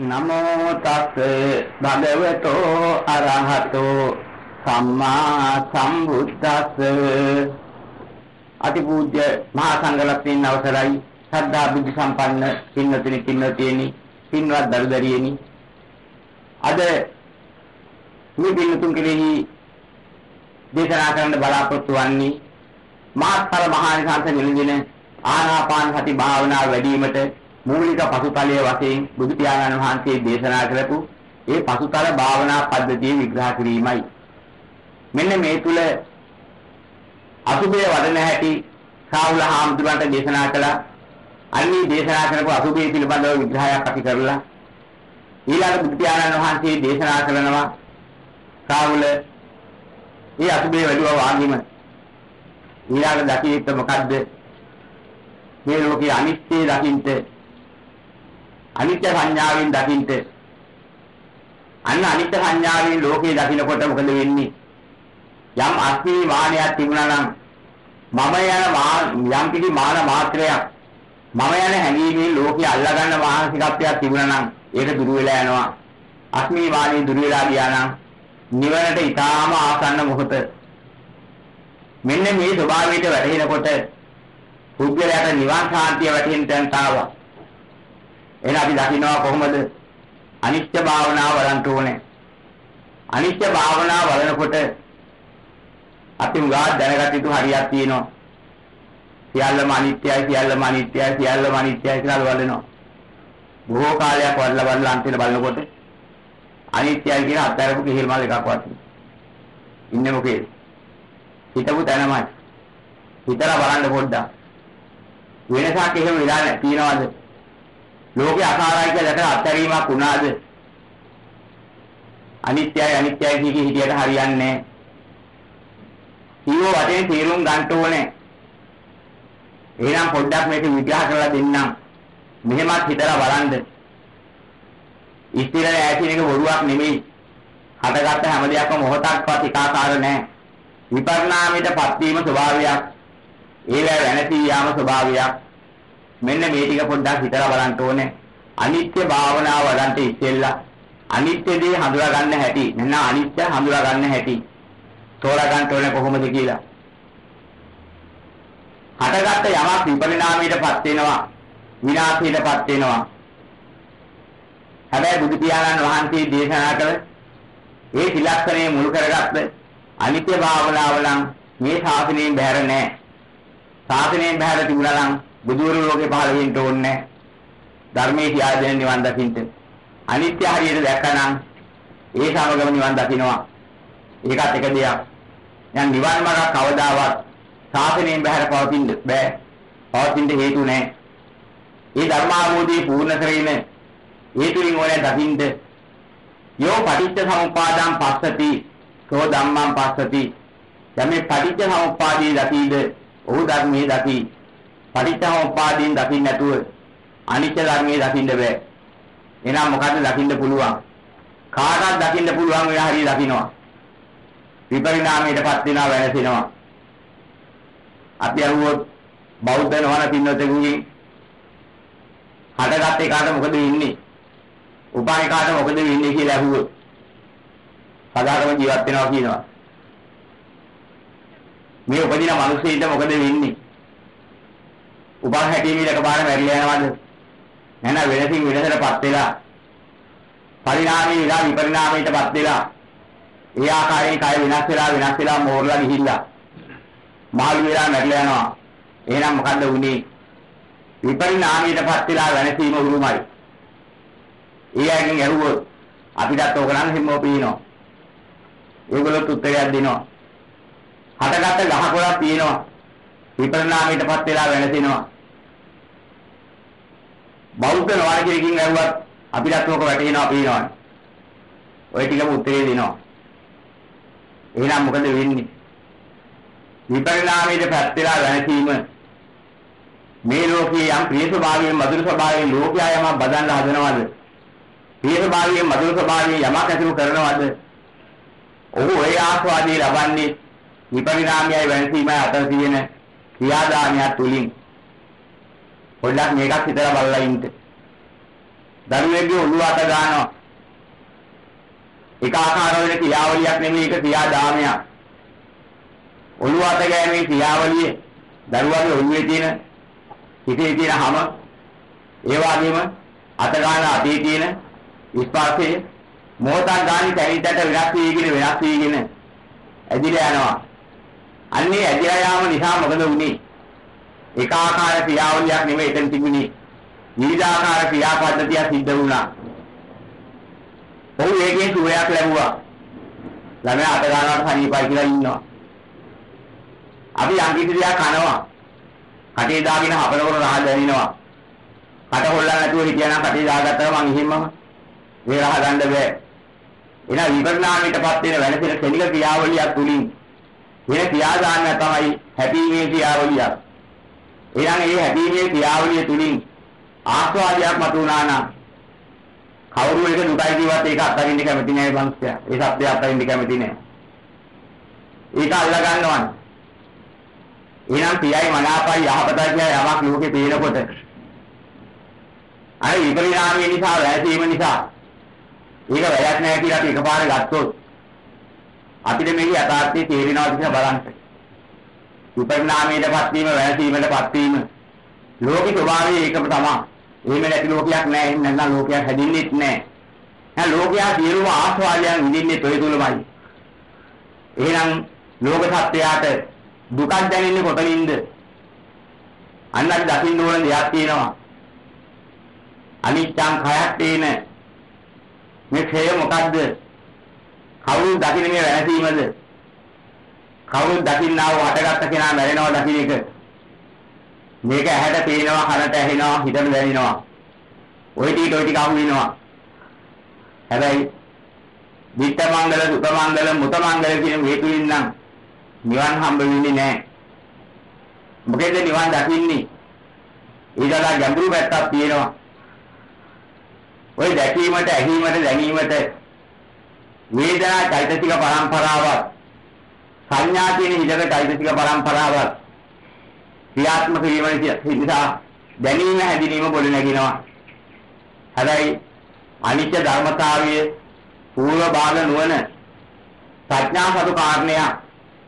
නමෝ තස් භගවතෝ අරහතෝ සම්මා සම්බුද්දස්ස. අතිපූජ්‍ය මහා සංඝරත්නයන් අවසරයි. සද්ධා බුද්ධ සම්පන්න පින්වතුනි පින්වතියනි පින්වත් දරුදරියනි. අද මේ පින්තුන් කෙරෙහි දේශනා කරන්න බලාපොරොත්තු වන්නේ මාත්‍තර මහානිසංස නිලින්දින ආනාපාන සති භාවනාව වැඩිවීමට මූලික පසුතලයේ වශයෙන් බුදු පියාණන් වහන්සේ දේශනා කරපු ඒ පසුතල භාවනා පද්ධතිය විග්‍රහ කිරීමයි. මෙන්න මේ තුල අසුබේ වඩන හැටි සාහුල හාමුදුරන්ට දේශනා කළා. අන්නේ දේශනා කරපු අසුබේ පිළිබඳව විග්‍රහයක් අපි කරලා ඊළඟ බුදු පියාණන් වහන්සේ දේශනා කරනවා සාහුල ඒ අසුබේ වැඩිව වාගීම ඊළඟ දකිත මොකද්ද මේ ලෝකේ අනිත්‍ය දකින්ට අනිත්‍ය සංඥාවෙන් දකින්ට අන්න අනිත්‍ය සංඥාවෙන් ලෝකේ දකින්නකොට මොකද වෙන්නේ? යම් අස්මී මානයක් තිබුණා නම් මම යන යම් කිසි මාන මාත්‍රයක් මම යන හැඟීමෙන් ලෝකේ අල්ලගන්න මානසිකත්වයක් තිබුණා නම් ඒක දුරු වෙලා යනවා. අස්මී මානෙ දුරු වෙලා ගියා නම් නිවනට ඊටාම ආසන්න මොහොත. මෙන්න මේ ස්වභාවයට වැටෙනකොට පුද්ගලයාට නිවන් සාන්තිය වැටෙන්න තැනට ආවා. එහෙනම් අපි දකින්නවා කොහොමද? අනිත්‍ය භාවනාව වලන්ට ඕනේ. අනිත්‍ය භාවනාව වලනකොට අපි උගා දැනගත යුතු හරියක් තියෙනවා. සියල්ලම අනිත්‍යයි සියල්ලම අනිත්‍යයි සියල්ලම අනිත්‍යයි කියලා වලනවා. බොහෝ කාලයක් වඩලා වඩලා අන්තිමට බලනකොට අනිත්‍යයි කියන අත්හැරපු කිහිල් මල් එකක් වගේ. ඉන්නේ මොකේද? හිතපු තැනමයි. හිතලා බලන්න පොඩ්ඩක්. වෙනසක් එහෙම වෙලා නැ තියනවාද? ලෝකේ අසාරයි කියලා දැකලා අත්හැරීමක් වුණාද? අනිත්‍යයි අනිත්‍යයි කිය හිටියට හරියන්නේ නැහැ. ඊවෝ වටේ තීරුම් ගන්න ඕනේ. එහෙනම් පොඩ්ඩක් මේක විග්‍රහ කරලා දෙන්නම්. මෙහෙමත් හිතලා බලන්න. ඉස්තිරල ඇතින එක බොරුවක් නෙමෙයි. හටගත්ත හැම දෙයක්ම මොහොතක්වත් එකාකාර නැහැ. විපර්ණාමයටපත් වීම ස්වභාවයක්. ඒවැ වෙනසී යාම ස්වභාවයක්. මෙන්න මේ ටික පොඩ්ඩක් හිතලා බලන්න ඕනේ. අනිත්‍ය භාවනාව වඩන්ට ඉස්සෙල්ලා අනිත්‍ය දේ හඳුනා ගන්න හැටි. මෙන්න අනිත්‍ය හඳුනා ගන්න හැටි. තෝරා ගන්න ඕනේ කොහොමද කියලා. හටගත්ත යමක් විපරිණාමයටපත් වෙනවා. විනාශයටපත් වෙනවා. හැබැයි බුදු පියාණන් වහන්සේ දේශනා කළ ඒ ත්‍රිලක්ෂණය මුල් කරගත්ත අනිත්‍ය භාවනාව නම් මේ ශාසනයෙන් බැහැර නැහැ. ශාසනයෙන් බැහැර තිබුණා නම් බුදුවරු ලෝකේ පහළ වෙන්න ඕනේ නැහැ. ධර්මයේ කියා දෙන නිවන් දකින්න. අනිත්‍ය හරියට දැක්කනම් ඒ සමගම නිවන් දකින්නවා. ඒකත් එක දෙයක්. දැන් නිවන් මාර්ග කවදාවත් ශාසනයෙන් බැහැර පවතින්න බෑ. පවතින්න හේතු නැහැ. ඒ ධර්මාභෝධී පූර්ණ කරගෙන ඒ තුලින් ඕනේ දකින්න යෝ පටිච්ච සමුප්පාදං පස්සති සෝ ධම්මං පස්සති යමේ පටිච්ච සමුප්පාදී දකීද ඔහු ධර්මයේ දකි පටිච්ච සමුප්පාදීන් දකින්න නැතුව අනිත්‍ය ධර්මයේ දකින්න බෑ. එහෙනම් මොකද්ද දකින්න පුළුවන්? කාටවත් දකින්න පුළුවන් වෙන හරිය දකින්නවා. විපරිණාමයටපත් වෙනවා වෙනසෙනවා. අපි අහුවොත් බෞද්ධ නොවන පින්නතෙකුගේ හටගත් එකාට මොකද වෙන්නේ? උපාය කාට මොකද වෙන්නේ කියලා අහුවොත් සදාකම ජීවත් වෙනවා කියනවා. මේ උපදින මිනිස්සෙයින්ට මොකද වෙන්නේ? උපන් හැටි මේ එකපාර මැරිලා යනවද? නැන වෙනසින් වෙනසටපත් වෙලා පරිණාමී විලා විපරිණාමයටපත් වෙලා ඒ ආකාරයෙන් කය විනාශ වෙලා විනාශ වෙලා මෝරලා ගිහිල්ලා මාළු වෙලා මැරිලා යනවා. එහෙනම් මොකද්ද වුනේ? විපරිණාමයටපත් වෙලා වෙනසීම උරුමයි. ඒ අයගෙන් ඇහුවොත් අපිටත් ඕක නම් හිමෝ පීනවා. ඒගොල්ලොත් උත්තරයක් දෙනවා. හටගත්ත ගහ කොළක් තියෙනවා. විපරිණාමයටපත් වෙලා වෙනසෙනවා. බෞද්ධ වාර්ගයකින් ඇහුවත් අපිටත් ඕක වැටෙනවා පේනවා. ඔය ටිකම උත්තරේ දෙනවා. එහෙනම් මොකද වෙන්නේ? විපරිණාමයේ පැත්තලා වැනසීම මේ ලෝකයේ යම් ප්‍රිය ස්වභාවයෙන් මధుර ස්වභාවයෙන් ලෝකයා යම බදන්න හදනවද? ප්‍රිය ස්වභාවයෙන් මధుර ස්වභාවයෙන් යමක් ඇතිව කරනවද? ඔහු ඒ ආස්වාදේ ලබන්නේ විපරිණාමයයි වැනසීමයි අතර තියෙන ක්‍රියාදාමයක් තුලින්. පොඩ්ඩක් මේකත් හිතලා බලලා ඉන්න. දරුවෙක්ගේ ඔළුව අත ගන්නවා. එක ආකාර වෙන ක්‍රියාවලියක් නෙමෙයි ඒක ක්‍රියාදාමයක්. ඔළුව අත ගෑමේ ක්‍රියාවලිය දරුවාගේ ඔළුවේ තියෙන හිතේ තියෙන හැම ඒ වගේම අත ගන්න අතේ තියෙන ස්පර්ශය මොහොතක් ගානේ තැනිටට වෙනස් වීගෙන වෙනස් වීගෙන ඇදිලා යනවා. අන්නේ ඇදිලා යාම නිසා මොකද වුනේ? එක ආකාර ක්‍රියාවලියක් නෙමෙයි එතන තිබුණේ. විවිධාකාර ක්‍රියාපද්ධතිය සිද්ධ වුණා. ඔහු ඒකේ සුවයක් ලැබුවා. ළමයා අත ගන්නවට සනීපයි කියලා ඉන්නවා. අපි යම් කිසි දෙයක් කනවා. කටේ දාගෙන හපනකොට රහ දැනෙනවා. කට හොල්ලන්න නැතුව හිටියනම් කටේ දාගත්තම මං ඉහිම්මම මේ රහ ගන්න බෑ. එන විපරිණාමයටපත් වෙන වෙනසෙන ක්ෂණික ක්‍රියාවලියක් තුලින් වෙන ක්‍රියාදාමය තමයි හැපීමේ ක්‍රියාවලිය. ඊළඟ මේ හැපීමේ ක්‍රියාවලිය තුලින් ආස්වාදයක් මතුවනා නම් කවුරු එක දුකයි කිව්වත් ඒක අත්දකින්න කැමති නෑ මනුස්සයා. ඒ සත්‍යය අත්දකින්න කැමති නෑ. ඒක අල්ලා ගන්නවනේ. එහෙනම් පියයි මනාපයි යහපතයි කියලා යමක් ලෝකේ පේනකොට අර විපරිණාමය නිසා වැයසීම නිසා ඒක වැයක් නැහැ කියලා අපි එකපාර ගත්තොත් අපිට මේක යථාර්ථයේ තේරෙනවද කියලා බලන්න. විපරිණාමයටපත් වීම වැයසීමටපත් වීම ලෝකේ ස්වභාවය ඒකම තමයි. එහෙම නැති ලෝකයක් නැහැ. එහෙම නැත්නම් ලෝකයක් හැදින්නෙත් නැහැ. එහෙනම් ලෝකයා සියලුම ආස්වාදයන් විඳින්නේ toy තුලමයි. එහෙනම් ලෝක සත්‍යයට දුකක් දැනෙන්නේ කොතනින්ද? අන්න අපි දකින්න ඕන දෙයක් තියෙනවා. අනිච්චං khයක් තේන මේ ක්ෂය මොකද්ද? කවුරු දකින්න මේ වැරදීමද? කවුරු දකින්නා වූ හටගත්ත කෙනා මැරෙනවා දකින්න එක. මේක ඇහැට පේනවා, කනට ඇහෙනවා, හිතට දැනෙනවා. ওই ටික ওই ටික අහු වෙනවා. හැබැයි විත්ත මංගල, සුත මංගල, මුත මංගල කියන මේ තුලින් නම් නිවන් හම්බ වෙන්නේ නැහැ. මොකද නිවන් දකින්නේ? ඊටලා ගැඹුරු පැත්තක් තියෙනවා. ওই දැකීමට, ඇහිීමට, දැනීමට වේදනා චෛතසික පරම්පරාවක් සංඥා කියන හිතක චෛතසික පරම්පරාවක් ක්‍රියාත්මක වීම නිසා දැනීම හැදිනීම පොළ නැගිනවා. හැබැයි අනිත්‍ය ධර්මතාවයේ පූර්ව භාග නුවණ ප්‍රඥා සතු කාරණයක්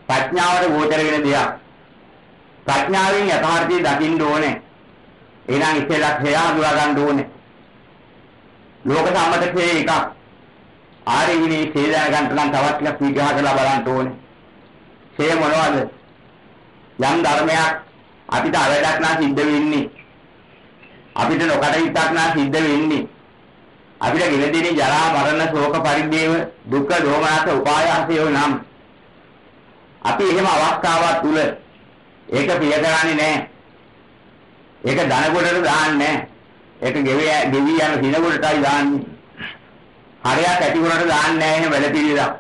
ප්‍රඥාවට ගෝචර වෙන දෙයක්. ප්‍රඥාවෙන් යථාර්ථය දකින්න ඕනේ. එහෙනම් ඉස්සෙල්ලා ක්ෂය හඳුනා ගන්න ඕනේ. ලෝක සම්මත ක්ෂය එකක්. ආරේ විනේ ක්ෂය දැන ගන්න නම් තවත් ටිකක් විග්‍රහ කරලා බලන්න ඕනේ. ක්ෂය මොනවද? යම් ධර්මයක් අපිට අවඩක් නම් සිද්ධ වෙන්නේ. අපිට නොකටිටක් නම් සිද්ධ වෙන්නේ. අපිට ගෙලදෙනේ ජරා මරණ ශෝක පරිදේව දුක්ඛ දෝමනස උපායාසයෝ නම් අපි එහෙම අවස්ථාවක් තුල ඒක පිය කරන්නේ නැහැ. ඒක ධන කොටට දාන්නේ නැහැ. ඒක ගෙවි ගෙවි යන දින කොටටයි දාන්නේ. හරයක් ඇති කොටට දාන්නේ නැහැ එහෙම වැඩ පිළිලක්.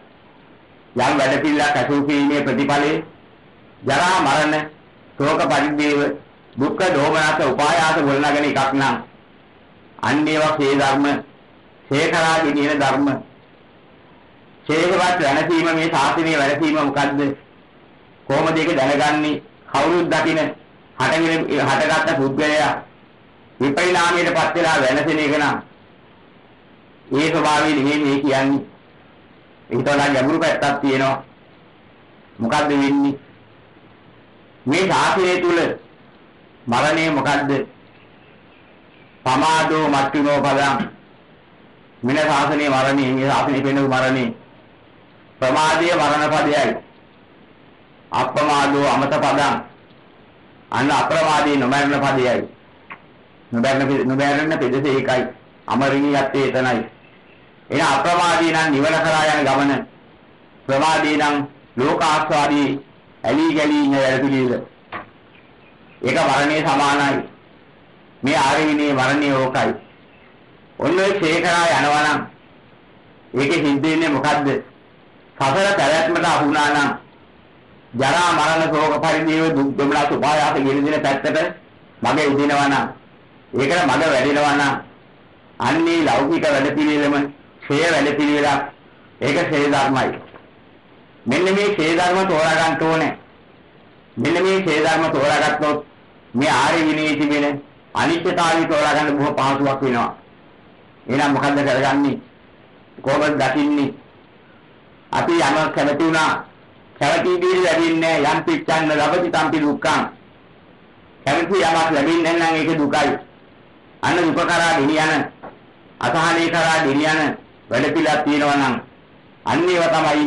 යම් වැඩ පිළිලක් අසු කීමේ ප්‍රතිඵලේ ජරා මරණ ශෝක පරිදේව දුක්ඛ දෝමනස උපායාස වලනගෙන එකක් නම් අන්න ඒවා හේ ධර්ම හේකරාදී කියන ධර්ම. හේකවත් වෙනසීම මේ සාසනයේ වෙනසීම මොකද්ද? කොහොමද ඒක දැනගන්නේ? කවුරුත් දකින හටගෙන හටගත්ත පුද්ගලයා විපරිණාමයටපත් වෙලා වෙනසෙන එක නම් ඒ ස්වභාවය නෙමෙයි මේ කියන්නේ. ඒකතලා ගැඹුරු පැත්තක් තියෙනවා. මොකද්ද වෙන්නේ? මේ ශාසනය තුල මරණය මොකද්ද? පමාදෝ මත්තුනෝ පදං. මින ශාසනයේ මරණය මේ ශාසනයේ පෙන්නු මරණය. ප්‍රමාදයේ මරණ පදයයි. අප්‍රමාදෝ අමත පදං. අන්න අප්‍රමාදී නොමරන පදයයි. නොබැරන නොබැරන පෙදෙස ඒකයි. අමරිනියත් එතනයි. එන අප්‍රමාදී නම් නිවන කරා යන ගමන. ප්‍රමාදී නම් ලෝකාස්වාදී ඇලි ගලි ඉන්න වැඩපිළිවෙල. ඒක මරණයේ සමානයි. මේ ආරවිනේ මරණයේ ඕකයි. ඔන්න ඔය ශේකරා යනවා නම් ඒකේ සිද්ධ වෙන්නේ මොකද්ද? සසර පැවැත්මට අහුණා නම් ජරා මරණ ශෝක පරිදේව දුක් දුමනස් උපායාස ගෙන දින පැත්තට මග උදිනවා නම් ඒකට මග වැඩෙනවා නම් අන්නේ ලෞකික වැඩ පිළිවෙලම ඡේ වැඩ පිළිවෙලක් ඒක ඡේ ධර්මයි මෙන්න මේ ඡේ ධර්ම තෝරා ගන්න ඕනේ මෙන්න මේ ඡේ ධර්ම තෝරාගත්තොත් මේ ආර්ය විනයේ තිබෙන අනිත්‍යතාවය තෝරා ගන්න බොහෝ පහසුවක් වෙනවා එහෙනම් මොකද්ද කරගන්නේ? කොහොමද දකින්නේ? අපි යම කැමති වුණා. කැමති දේ ලැබෙන්නේ යම් පිච්ඡන්න ලබති තම්පි දුක්ඛං. කැමති යමක් ලැබෙන්නේ නම් ඒක දුකයි. අන්න දුක කරා ගෙනියන අසහනේ කරා ගෙනියන වැඩ පිළිලා තියෙනවා නම් අන්න ඒවා තමයි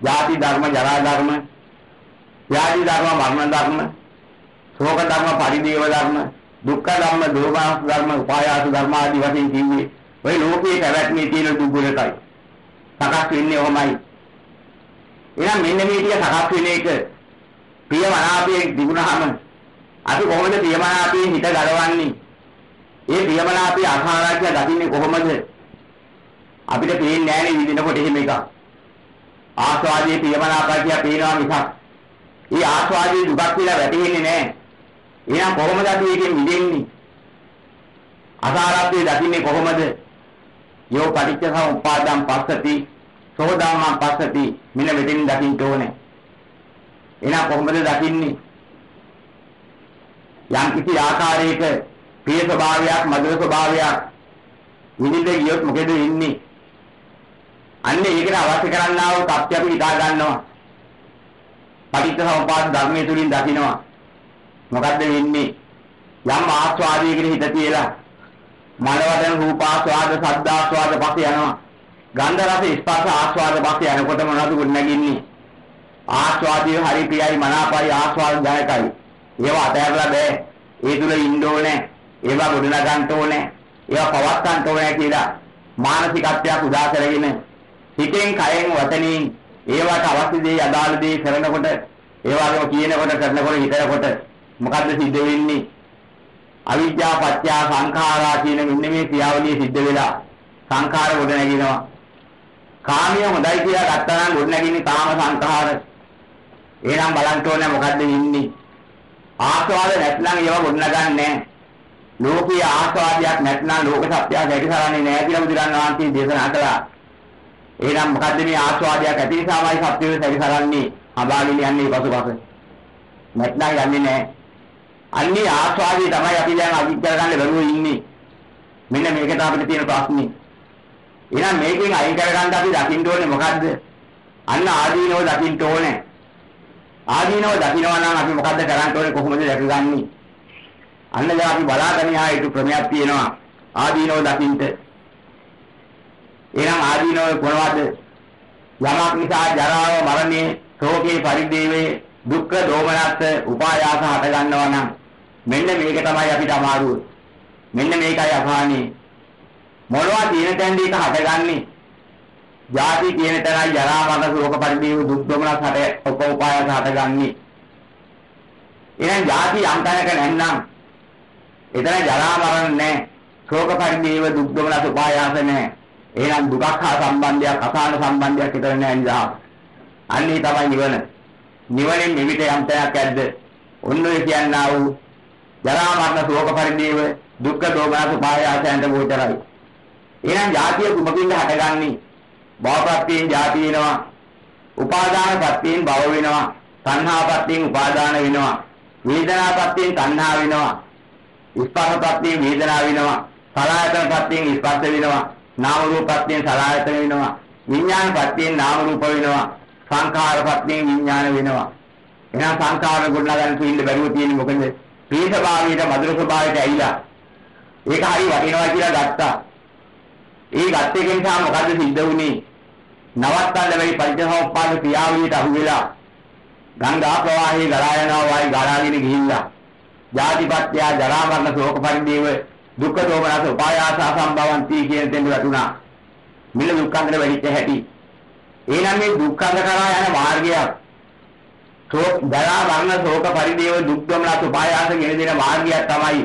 ජාති ධර්ම ජරා ධර්ම ව්‍යාධි ධර්ම මරණ ධර්ම ශෝක ධර්ම පරිදේව ධර්ම දුක්ඛ ධර්ම දෝමනස් ධර්ම උපායාස ධර්ම ආදී වශයෙන් කිව්වේ ඔය ලෝකයේ පැවැත්මේ තියෙන දුක් ගුණකයි සකස් වෙන්නේ ඔහොමයි. එහෙනම් මෙන්න මේ ටික සකස් වෙන එක ප්‍රියමනාපයේ දිනුනහම අපි කොහොමද ප්‍රියමනාපයේ හිත ගලවන්නේ? ඒ ප්‍රියමනාපයේ අසහනාකිය දකින්නේ කොහොමද? අපිට පේන්නේ නැහැ නේ විඳිනකොට එහෙම එකක්. ආස්වාදයේ ප්‍රියමනාපය කියලා පේනවා මිසක්. ඒ ආස්වාදයේ දුකක් කියලා වැටහෙන්නේ නැහැ. එහෙනම් කොහොමද අපි ඒකෙන් මිදෙන්නේ? අසාරත්වයේ දකින්නේ කොහොමද? යෝ පටිච්ච සමුප්පාදං පස්සති සෝදාමං පස්සති මෙන්න මෙතෙන් දකින්න ඕනේ. එහෙනම් කොහොමද දකින්නේ? යම් කිසි ආකාරයක ප්‍රිය ස්වභාවයක් මధుර ස්වභාවයක් විඳින්න ගියොත් මොකද වෙන්නේ? අන්න ඒකට අවශ්‍ය කරන්නා වූ තත්ත්ව අපි හිතා ගන්නවා. පටිච්ච සමුප්පාද ධර්මයේ තුලින් දකිනවා. මොකද්ද වෙන්නේ? යම් ආස්වාදයකට හිත තියලා මනවදන රූපාස්වාද සද්දාස්වාද පස්සේ යනවා. ගන්ධ රස ස්පර්ශ ආස්වාද පස්සේ යනකොට මොනවද ගොඩනගින්නේ? ආස්වාදයේ හරි ප්‍රියයි මනාපයි ආස්වාද දායකයි ඒවා අතහැරලා බෑ. ඒ තුල ඉන්න ඕනේ. ඒවා ගොඩනගන්න ඕනේ. ඒවා පවත් ගන්න ඕනේ කියලා මානසිකත්වයක් උදා කරගෙන හිතෙන් කයෙන් වචනෙන් ඒවට අවශ්‍ය දේ අදාළ දේ කරනකොට ඒ වගේම කියනකොට කරනකොට හිතනකොට මොකද්ද සිද්ධ වෙන්නේ? අවිද්‍යා පත්‍ය සංඛාරා කියන මෙන්න මේ ක්‍රියාවලිය සිද්ධ වෙලා සංඛාර ගොඩ නැගිනවා කාමිය හොඳයි කියලා ගත්තා නම් ගොඩ නැගින්නේ කාම සංඛාර. එහෙනම් බලන්න ඕනේ මොකද්ද ඉන්නේ? ආස්වාද නැත්නම් ඒවා ගොඩ නගන්නේ ලෝකීය ආස්වාදයක් නැත්නම් ලෝක සත්‍යය දැකසරන්නේ නැහැ කියලා බුදුරන් වහන්සේ දේශනා කළා. එහෙනම් මොකද්ද මේ ආස්වාදයක් ඇති නිසාමයි සත්‍යය දැකසරන්නේ අබාගින යන්නේ පසුපස නැත්නම් යන්නේ නැහැ අන්නේ ආස්වාදයේ තමයි අපි දැන් අවිද්‍යාව ගන්න බැරුව ඉන්නේ. මෙන්න මේක අපිට තියෙන ප්‍රශ්නේ. එහෙනම් මේකෙන් අයින් කරගන්න අපි දකින්න ඕනේ මොකද්ද? අන්න ආදීනව දකින්න ඕනේ. ආදීනව දකින්නවා නම් අපි මොකද්ද කරන්න ඕනේ කොහොමද දැකගන්නේ? අන්න දැන් අපි බලාගෙන ආ ඊට ක්‍රමයක් තියෙනවා. ආදීනව දකින්න. එහෙනම් ආදීනව කොනවද? යමක් නිසා ජරාව මරණය, ශෝකේ පරිදේවේ දුක්ඛ දෝමනස්ස උපායාස හට ගන්නවා නම් මෙන්න මේක තමයි අපිට අමාරුව. මෙන්න මේකයි අපාණේ. මොනවා තියෙන තැනදී ඒක හටගන්නේ. ජාති තියෙන තැනයි ජරා මරණ රෝග පරිදේව දුක් දෝමනස් හට උපෝපායාස හටගන්නේ. එහෙනම් ජාති යම් තැනක නැත්නම් එතන ජරා මරණ නැහැ. ශෝක පරිදේව දුක් දෝමනස් උපායාස නැහැ. එහෙනම් දුකක් හා සම්බන්ධයක් අසහන සම්බන්ධයක් විතර නැහැ නිසා. අන්නේ තමයි නිවන. නිවනෙන් මෙවිත යම් තැනක් ඇද්ද? ඔන්න ඔය කියන්නා වූ ජරා මරණ ශෝක පරිදේව දුක්ඛ දෝමනස පායාසයන්ට ගෝචරයි. එහෙනම් ජාතිය කුමකින්ද හටගන්නේ? භවපත්තියෙන් ජාති වෙනවා. උපාදානපත්තියෙන් භව වෙනවා. සංහාපත්තියෙන් උපාදාන වෙනවා. වේදනාපත්තියෙන් තණ්හා වෙනවා. ස්පර්ශපත්තියෙන් වේදනා වෙනවා. සලආයතනපත්තියෙන් ස්පර්ශ වෙනවා. නාම රූපපත්තියෙන් සලආයතන වෙනවා. විඥානපත්තියෙන් නාම රූප වෙනවා. සංඛාරපත්තියෙන් විඥාන වෙනවා. එහෙනම් සංඛාර ගොඩනගන්න තියෙන්න බැරුව තියෙන්නේ මොකද? ප්‍රිය ස්වභාවයට මధుර ස්වභාවයට ඇවිලා ඒක හරි වටිනවා කියලා ගත්තා. ඒ ගත්ත එක නිසා මොකද්ද සිද්ධ වුනේ? නවත්තන්න බැරි පරිච්ඡේදෝපාද ක්‍රියාවලියට අහු වෙලා ගංගා ප්‍රවාහයේ ගලා යනවා වයි ගලාගෙන ගිහිල්ලා ජාතිපත්‍ය ජරා මරණ ශෝක පරිදේව දුක්ඛ දෝමනස උපායාස අසම්භවಂತಿ කියන දෙන්න වැටුණා. මිල දුක්ඛන්දර වෙහිච්ච හැටි. එහෙනම් මේ දුක්ඛන්ද කරා යන මාර්ගයක් ශෝක ජරා මරණ ශෝක පරිදේව දුක් දෝමනස උපායාස කියන දෙන මාර්ගයක් තමයි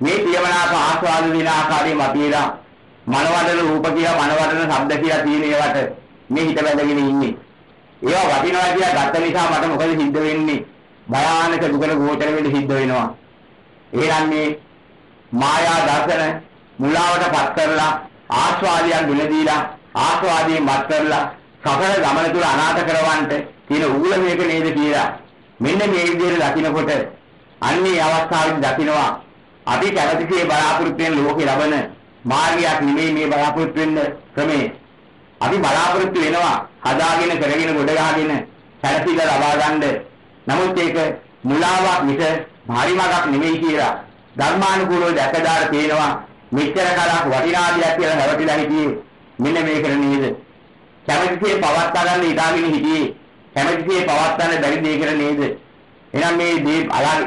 මේ පියමනාප ආස්වාද දින ආකාරයේ මතියලා මනවදන රූප කියලා මනවදන ශබ්ද කියලා තියෙන ඒවට මේ හිත බැඳගෙන ඉන්නේ. ඒවා වටිනවා කියලා ගත්ත නිසා මට මොකද සිද්ධ වෙන්නේ? භයානක දුකට ගෝචර වෙන්න සිද්ධ වෙනවා. එහෙනම් මේ මායා දර්ශන මුලාවට පත් කරලා ආස්වාදයන් දුල දීලා ආස්වාදයෙන් මත් කරලා සසර ගමන තුල අනාථ කරවන්නට තියෙන ඌල මේක නේද කියලා මෙන්න මේ විදිහට දකිනකොට අන්නේ අවස්ථාවේදී දකිනවා අපි කැමතිසේ බලාපොරොත්තු වෙන ලෝකේ ලබන මාර්ගයක් නෙමෙයි මේ බලාපොරොත්තු වෙන්න ක්‍රමය. අපි බලාපොරොත්තු වෙනවා හදාගෙන කරගෙන ගොඩ ගහගෙන සැලසිල්ල ලබා ගන්න. නමුත් ඒක මුලාවක් මිස භාරිමක් නෙමෙයි කියලා ධර්මානුකූලව දැකදාර පේනවා මෙච්චර කලක් වටිනා දෙයක් කියලා හැවටිලා හිටියේ. මෙන්න මේක නේද? කැමැතිසේ පවත්වා ගන්න ඉඳාගෙන හිටියේ. කැමැතිසේ පවත්වන්න බැරි දෙයකට නේද? එහෙනම් මේ දේ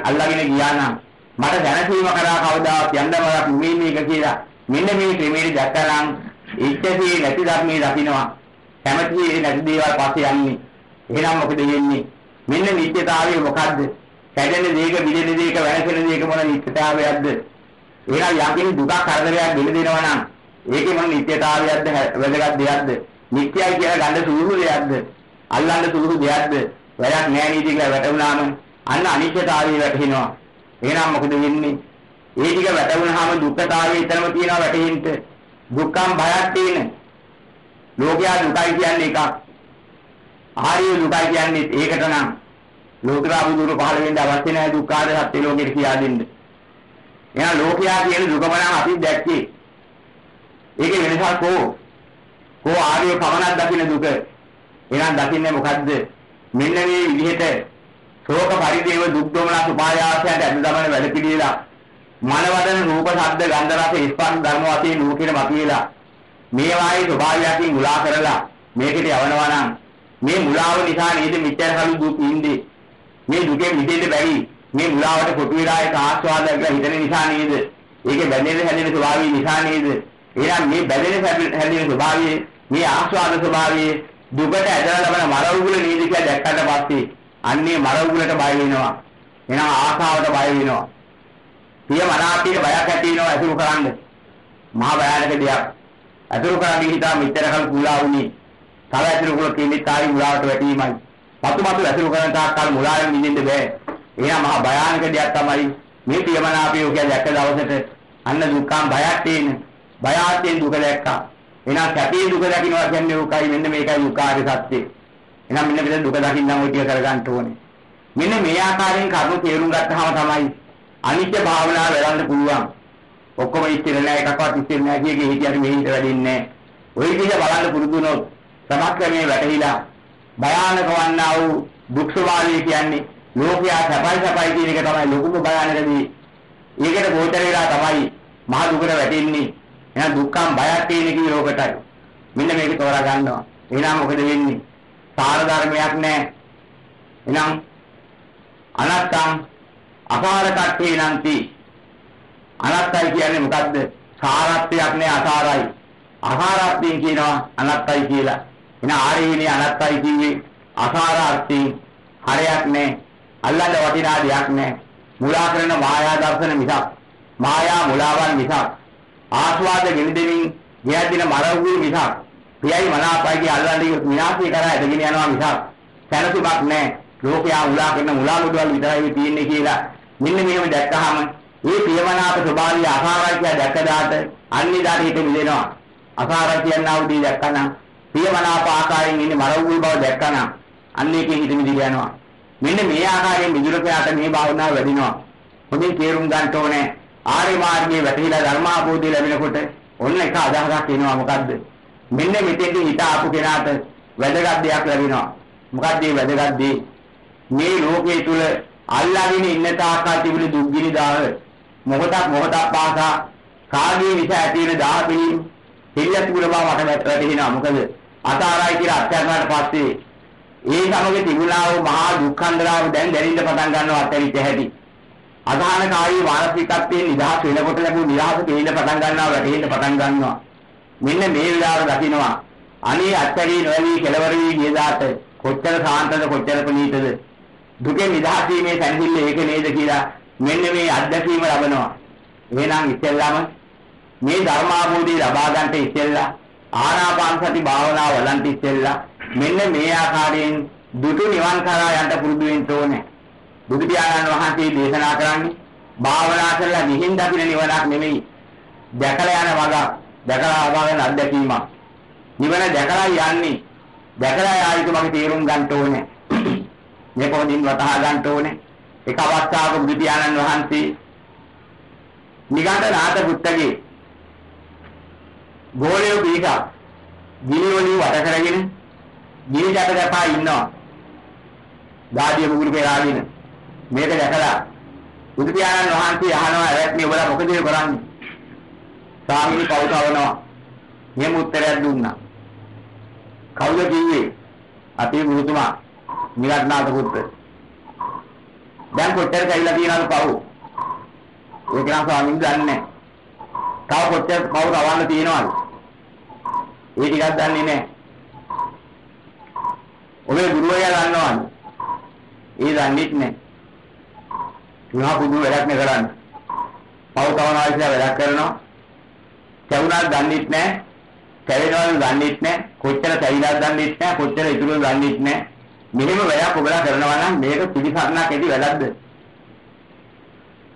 අල්ලාගෙන ගියා නම් මට දැනසීම කරා කවදාවත් යන්න බයක් මේ මේක කියලා. මෙන්න මේ ක්‍රමයේ දැක්කනම් ඉච්ඡසේ නැති ධර්මයේ දකින්නවා කැමැතිසේ නැති දේවල් පස්සේ යන්නේ. එහෙනම් මොකද වෙන්නේ? මෙන්න නිත්‍යතාවය මොකද්ද? කැඩෙන දේක විදෙන දේක වැළකෙන දේක මොන නිත්‍යතාවයක්ද? එහෙනම් යකින් දුක කරදරයක් ගෙන දෙනවා නම් ඒකේ මොන නිත්‍යතාවයක්ද වැදගත් දෙයක්ද? නිත්‍යයි කියලා ගන්න සුළු දෙයක්ද? අල්ලන්න සුළු දෙයක්ද? වැඩක් නෑ නේද කියලා වැටුණාම අන්න අනිත්‍යතාවය වැටහෙනවා. එහෙනම් මොකද වෙන්නේ? ඒ ටික වැටුණාම දුක්ඛතාවය එතරම් තියෙනවා වැටෙන්න දුක්ඛම් බයක් තියෙන ලෝකයා දුකයි කියන්නේ එකක්. ආර්ය දුකයි කියන්නේ ඒකට නම්. ලෝකරා බුදුරු පහළ වෙන්න අවශ්‍ය නැහැ දුක්ඛාද සත්‍ය ලෝකෙට කියා දෙන්න. එහෙනම් ලෝකයා කියන දුකම නම් අපි දැක්කේ. ඒකේ වෙනසක් කො? කො ආර්ය පමණක් දකින්න දුක. එහෙනම් දකින්නේ මොකද්ද? මෙන්න මේ විදිහට ශෝක පරිදේව දුක් දෝමනස් උපායාසයන්ට අනුගමන වැඩ පිළිවිලා මනවදන රූප ශබ්ද ගන්ධ රස ස්පර්ශ ධර්ම වශයෙන් ලෝකෙට මතුවලා මේ වායේ ස්වභාවයකින් මුලා කරලා මේකට යවනවා නම් මේ මුලාව නිසා නේද මෙච්චර කලු දුක් ඉන්නේ මේ දුකෙන් මිදෙන්න බැරි මේ මුලාවට කොටු වෙලා ඒක ආස්වාදය කියලා හිතන නිසා නේද? ඒකේ බැඳෙන හැදෙන ස්වභාවය නිසා නේද? එහෙනම් මේ බැඳෙන හැදෙන ස්වභාවය මේ ආස්වාද ස්වභාවය දුකට ඇදලා ලබන මරවුල නේද කියලා දැක්කට පස්සේ අන්නේ මරවුලට බය වෙනවා. එහෙනම් ආසාවට බය වෙනවා. පිය මනාපීට බයක් ඇති වෙනවා අසුරු කරන්න. මහා භයානක දෙයක්. අසුරු කරන්නේ හිතා මෙච්චර කල් කුලා වුණේ. තව අසුරු කළ කෙනෙක් කායි මුලාවට වැටීමයි. පතු පතු ඇසුරු කරන තාක්කල් මුලාවෙන් මිදෙන්න බෑ. එහෙනම් මහා භයානක දෙයක් තමයි මේ පියමනාපියෝ කියලා දැක්ක දවසට අන්න දුක්ඛම් බයක් තියෙන. බයාත්යෙන් දුක දැක්කා. එහෙනම් සැපේ දුක දකින්නවා කියන්නේ උකයි මෙන්න මේකයි උකාරය සත්‍ය. එහෙනම් මෙන්න මෙතන දුක දකින්නම් ඔය ටික කරගන්න ඕනේ. මෙන්න මේ ආකාරයෙන් කරුණු තේරුම් ගත්තාම තමයි අනිත්‍ය භාවනාව වෙලන්න පුළුවන්. ඔක්කොම ඉස්තිර නැහැ එකක්වත් ඉස්තිර නැහැ කියගේ හිතියට මෙහෙට වැඩින්නේ නැහැ. ඔය විදිහ බලන්න පුරුදු වුණොත් සමස්තමේ වැටහිලා භයානක වන්නා වූ දුක් ස්වභාවය කියන්නේ ලෝකයා සැපයි සැපයි කියන එක තමයි ලොකුම භයානකදී. ඒකට ගෝචර වෙලා තමයි මහ දුකට වැටෙන්නේ. එහෙනම් දුක්ඛම් බයක් තියෙන කී ලෝකටයි. මෙන්න මේක තෝරා ගන්නවා. එහෙනම් මොකද වෙන්නේ? සාර ධර්මයක් නැහැ. එහෙනම් අනත්තං අපාර කට්ඨේ නන්ති. අනත්තයි කියන්නේ මොකද්ද? සාරත්වයක් නැහැ අසාරයි. අසාරත්වයෙන් කියනවා අනත්තයි කියලා. එන ආරේනේ අනත්තයි කිව්වේ අසාරාර්ථී හරයක් නැහැ. අල්ලන්න වටිනා දෙයක් නැහැ. මුලා කරන මායා දර්ශන මිසක් මායා මුලාවන් මිසක් ආස්වාද ගෙනදෙමින් ගියදින මරවුල් මිසක් ප්‍රියයි මනාපයි අල්ලන්නේ විනාශය කරා ඇදගෙන යනවා මිසක් සැනසීමක් නැහැ. ලෝකයා මුලා කරන මුලා මුඩවල් විතරයි තියෙන්නේ කියලා මෙන්න මෙහෙම දැක්කහම මේ ප්‍රියමනාප ස්වභාවය අසාරයි කියලා දැක්කදාට අනිදාට හිත මිදෙනවා. අසාරයි කියනවා උදී දැක්කනම් ප්‍රියමනාප ආකාරයෙන් ඉන්නේ මරවුල් බව දැක්කනම් අන්න ඒකෙන් හිත මිදිලා යනවා. මෙන්න මේ ආකාරයෙන් මිදුලකයාට මේ භාවනාව වැඩිනවා. හොඳින් තේරුම් ගන්න ඕනේ ආර්ය මාර්ගයේ වැටහිලා ධර්මාභෝධය ලැබෙනකොට ඔන්න එක අදහසක් එනවා මොකද්ද? මෙන්න මෙතෙන්දී හිත ආපු කෙනාට වැදගත් දෙයක් ලැබෙනවා. මොකද්ද මේ වැදගත් දේ? මේ ලෝකයේ තුල අල්ලාගෙන ඉන්න තාක්කා තිබුණු දුක්ගිනි දාහ මොහොතක් මොහොතක් පාසා කාගේ විස ඇති වෙන දාහ පිළිම් හිල්ලත් ගුණ බව මට වැටහෙනවා. මොකද අතාරයි කියලා අත්‍යන්තයට පස්සේ ඒ සමග තිබුණා වූ මහා දුක්ඛන්දරාව දැන් දැනෙන්න පටන් ගන්නවා අත්‍යරිත හැටි. අසහනකාරී මානසිකත්වයෙන් නිදහස් වෙනකොට ලැබුණු නිදහස දෙන්න පටන් ගන්නවා වැටෙන්න පටන් ගන්නවා. මෙන්න මේ විලාර දකින්නවා. අනේ අත්‍යරි නොවි කෙලවර වී ගියදාට කොච්චර සාන්තද කොච්චර ප්‍රණීතද දුකෙන් නිදහස් වීමේ සැනසෙල්ල ඒක නේද කියලා මෙන්න මේ අත්දැකීම ලබනවා. එහෙනම් ඉස්සෙල්ලාම මේ ධර්මාභෝධය ලබා ගන්නට ඉස්සෙල්ලා ආනාපාන සති භාවනාව වලන්ට ඉස්සෙල්ලා මෙන්න මේ ආකාරයෙන් දුටු නිවන් කරා යන්න පුරුදු වෙන්න ඕනේ. බුදු පියාණන් වහන්සේ දේශනා කරන්නේ භාවනා කරලා නිහින් දකින්න නිවනක් නෙමෙයි. දැකලා යන වග දැකලා ආවගෙන අත්දැකීමක්. නිවන දැකලා යන්නේ. දැකලා ආයිත් මගේ තේරුම් ගන්න ඕනේ. මේ පොදින් වතහා ගන්න ඕනේ. එක අවස්ථාවක බුදු පියාණන් වහන්සේ නිගණ්ඨ නාථ පුත්තගේ ගෝලියෝ පිටක් ගිනි වලින් වට කරගෙන ගිනි ජට දැපා ඉන්නවා. දාඩිය මුගුරු පෙරාගෙන මේක දැකලා බුදු පියාණන් වහන්සේ අහනවා ඇවැත්නි ඔබලා මොකද කරන්නේ? ස්වාමීනි කවුරුවනවා? මෙහෙම උත්තරයක් දුන්නා. කවුද කිව්වේ? අපේ ගුරුතුමා නිරත්නාථ පුත්‍ර. දැන් කොච්චර කයිලා තියනවද පව්? ඒක නම් ස්වාමීන් දන්නේ තව කොච්චර පව් රවන්න තියනවද? ඒ ටිකක් දන්නේ නැහැ. ඔබේ ගුරුවරයා දන්නවද? ඒ දන්නේ නැහැ. තුනා පුදු වැඩක් නේ කරන්නේ. පව් තවනවා කියලා වැඩක් කරනවා. කවුනාත් දන්නේ නැහැ. කැවෙනවද දන්නේ නැහැ. කොච්චර කැවිලාද දන්නේ නැහැ. කොච්චර ඉතුරුද දන්නේ නැහැ. මෙහෙම වැඩක් ඔබලා කරනවා නම් මේක පිළිසරණක් ඇති වැඩක්ද?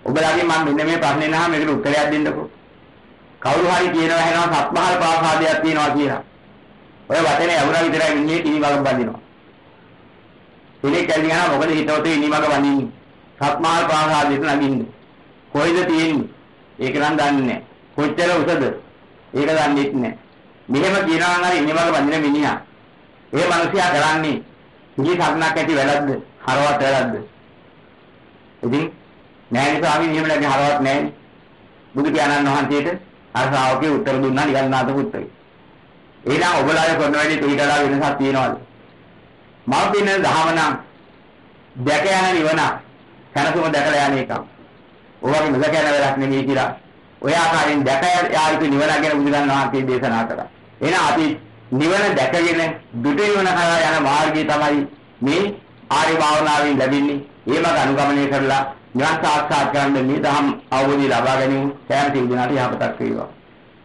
ඔබලාගේ මම මෙන්න මේ ප්‍රශ්නේ නහම මේකට උත්තරයක් දෙන්නකෝ. කවුරු හරි කියනවා එහෙනම් සත්මහල් ප්‍රාසාදයක් තියෙනවා කියලා. ඔය වචනේ අහුණා විතරයි මිනිහේ ටීවී වග බඳිනවා. කෙනෙක් කියනවා මොකද හිතවතේ ඉනිමග වඳින්නේ. සත්මහල් ප්‍රාසාදයට නගින්නේ. කොයිද තියෙන්නේ? ඒක නම් දන්නේ නැහැ. කොච්චර උසද? ඒක දන්නේ නැහැ. මෙහෙම කියනවා නම් හරි ඉනිමග වඳින මිනිහා. ඒ මිනිහා කරන්නේ ඉහි කරුණක් ඇති වැරද්ද? හරවත් වැරද්ද? ඉතින් නෑනේ ස්වාමීන් එහෙම නැති හරවත් නෑනේ. බුදු පියාණන් වහන්සේට අර ශ්‍රාවකේ උත්තර දුන්නා නිගන්නාත පුත්‍රය. එහෙනම් ඔබලාගේ කරන වැඩි පිටලා වෙනසක් තියනවාද? මම පින්න දහම නම් දැක යන නිවන කනසුම දැකලා යන එක. ඔයගේ නොදැක යන වැඩක් නෙමෙයි කියලා. ඔය ආකාරයෙන් දැක යා යුතු නිවන ගැන බුදුන් වහන්සේ දේශනා කළා. එහෙනම් අපි නිවන දැකගෙන දුට නිවන කරා යන මාර්ගය තමයි මේ ආර්ය භාවනාවෙන් ලැබෙන්නේ. ඒමක අනුගමනය කරලා නිවන් සාක්ෂාත් කරගන්න මේ ධම් අවබෝධය ලබා ගැනීම සෑම සිවිදනාට යහපතක් වේවා.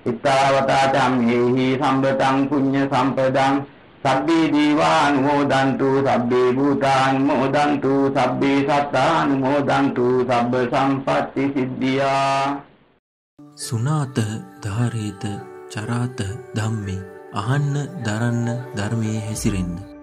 ඉත්තාවතාත අම්හෙහි සම්බතං පුඤ්ඤ සම්පදං සබ්බේ දීවානුමෝදන්තු සබ්බේ භූතානුමෝදන්තු සබ්බේ සත්තානුමෝදන්තු සබ්බ සම්පත්ති සිද්ධියා සුනාත ධාරේත චරාත ධම්මේ අහන්න දරන්න ධර්මයේ හැසිරෙන්න